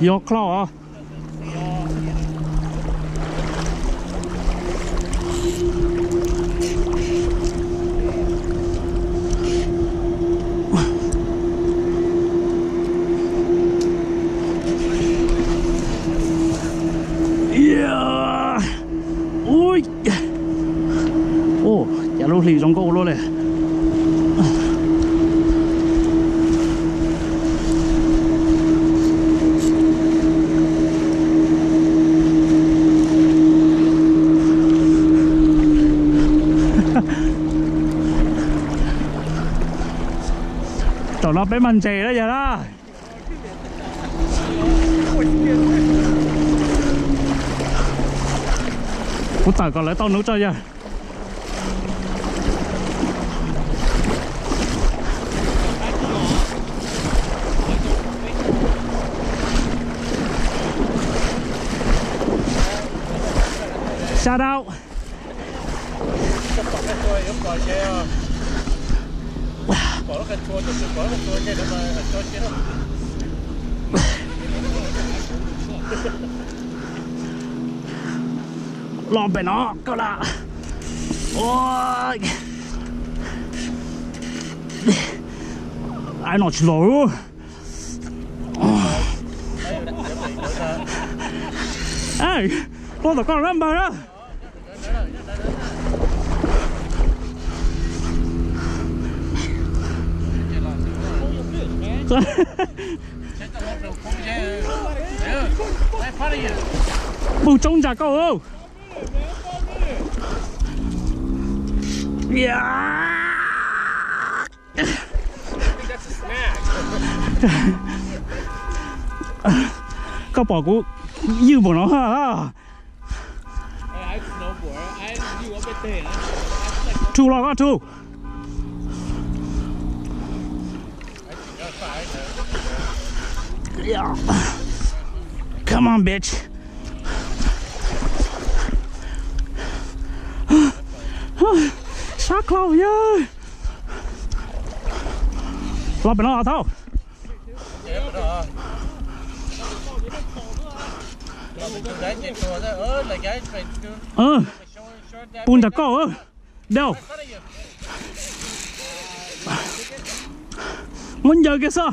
要靠啊！không có ô lô này. Tỏ nó bé mần chè đấy giờ đó. Cũng tao còn lấy tao nấu cho giờ xe đó Lò bè nó Có đã Ôi Ai nói chuyện lỗi Ê Con tao con lắm bà quá bù trông giả câu không yeah. Có bỏ nó ha chu lo có chu Yeah. Come on, bitch. Sát lâu nha. Lo bên nó thôi. Ờ, bún đã có ơ. Đâu? Muốn giờ kìa sao?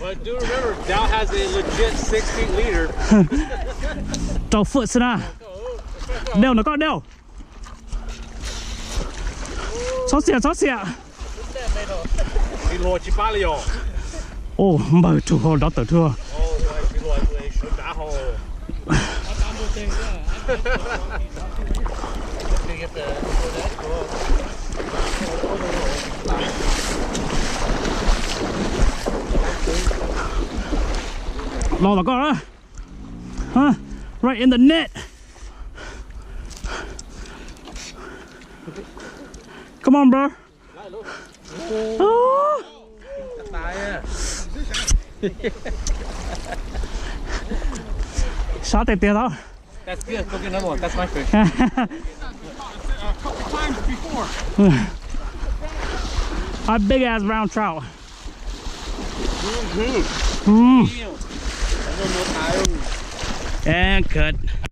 But do remember, Dow has a legit 16 liter. trâu phượt xin à. Đeo nó có đeo. Xót xìa, xót xìa. Đi lùa chỉ ba liều. Ồ, mời chủ hồ đó tự thưa. Oh, đi lùa đi xuống đá hồ. Lo là con đó. Huh? Right in the net. Come on, bro. Oh. Shot tẹt tẹt đó. That's good. Go get another one. That's my fish. A big ass brown trout. Mm. And cut.